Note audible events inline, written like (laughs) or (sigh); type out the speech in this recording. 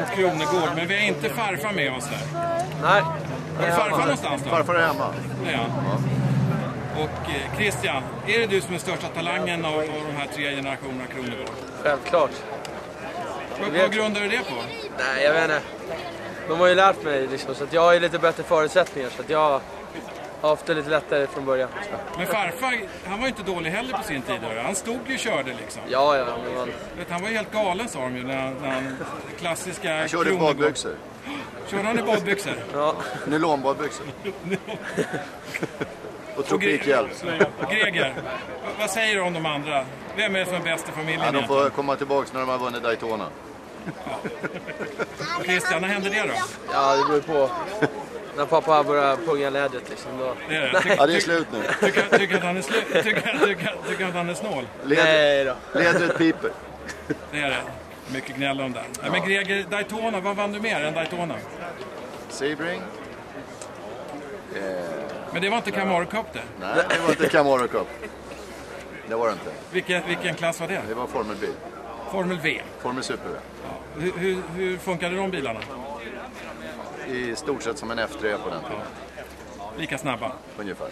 mot Kronegård, men vi har inte farfar med oss här. Nej. Var är farfar någonstans då? Farfar är hemma. Det är han. Och eh, Christian, är det du som är största talangen av, av de här tre generationerna Kronegård? Självklart. Vad, vad grundar du det på? Nej, jag vet inte. De har ju lärt mig liksom, så att jag har ju lite bättre förutsättningar. Så att jag haft det lite lättare från början. Men farfar, han var ju inte dålig heller på sin tid. Han stod ju och körde liksom. Ja, ja, men man... Vet, Han var ju helt galen sa de ju när, när han... Klassiska Han körde i Kronegård. badbyxor. Körde han i badbyxor? Ja. Nylonbadbyxor. (laughs) Och tropikhjälm. Greger, vad- säger du om de andra? Vem är det som är bäst i familjen Ja, de egentligen? får komma tillbaka när de har vunnit Daytona. Och Christian, när hände det då? ja, det beror på. När pappa börjar punga lädret liksom. Då... Det är det. Ja, det är slut nu. Tycker, tycker, att han är slu, tycker, tycker, tycker att han är snål? Leder, Nej då. ledret piper. Det är det. Mycket gnäll om det. Ja. Men Greger, Daytona, vad vann du mer än Daytona? Sebring? Men det var inte Camaro Cup det. Nej, det var inte Camaro Cup. Det var det inte. Vilken, vilken klass var det? Det var formelbil. Formel V. Formel Super. Hur, hur, hur funkade de bilarna? I stort sett som en F3 på den tiden. Lika snabba? Ungefär.